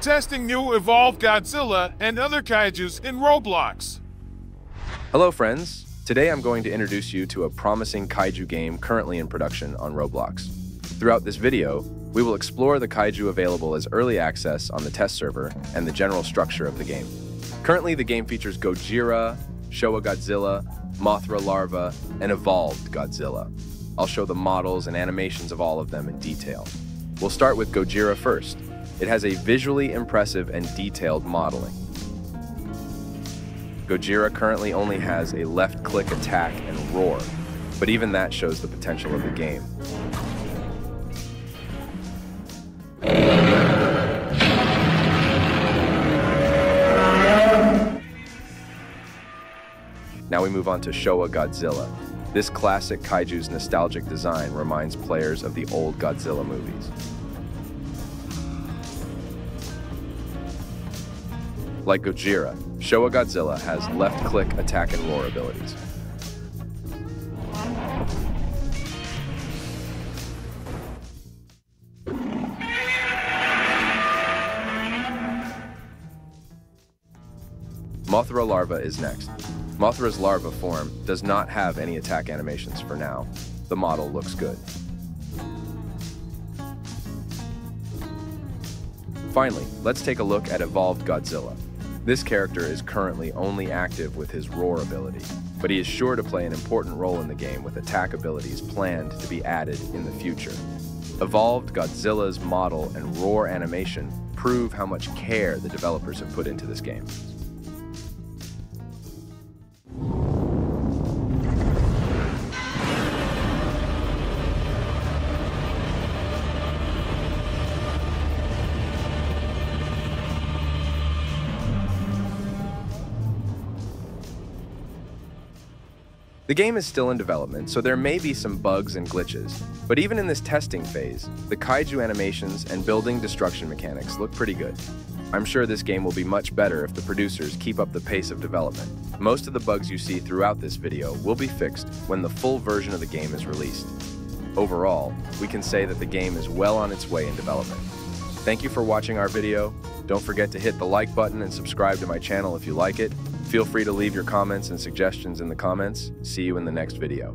testing new evolved Godzilla and other kaijus in Roblox. Hello, friends. Today I'm going to introduce you to a promising kaiju game currently in production on Roblox. Throughout this video, we will explore the kaiju available as early access on the test server and the general structure of the game. Currently, the game features Gojira, Showa Godzilla, Mothra Larva, and Evolved Godzilla. I'll show the models and animations of all of them in detail. We'll start with Gojira first. It has a visually impressive and detailed modeling. Gojira currently only has a left-click attack and roar, but even that shows the potential of the game. Now we move on to Showa Godzilla. This classic kaiju's nostalgic design reminds players of the old Godzilla movies. Like Gojira, Showa Godzilla has left-click attack and roar abilities. Mothra Larva is next. Mothra's larva form does not have any attack animations for now. The model looks good. Finally, let's take a look at Evolved Godzilla. This character is currently only active with his roar ability, but he is sure to play an important role in the game with attack abilities planned to be added in the future. Evolved Godzilla's model and roar animation prove how much care the developers have put into this game. The game is still in development, so there may be some bugs and glitches, but even in this testing phase, the kaiju animations and building destruction mechanics look pretty good. I'm sure this game will be much better if the producers keep up the pace of development. Most of the bugs you see throughout this video will be fixed when the full version of the game is released. Overall, we can say that the game is well on its way in development. Thank you for watching our video. Don't forget to hit the like button and subscribe to my channel if you like it. Feel free to leave your comments and suggestions in the comments. See you in the next video.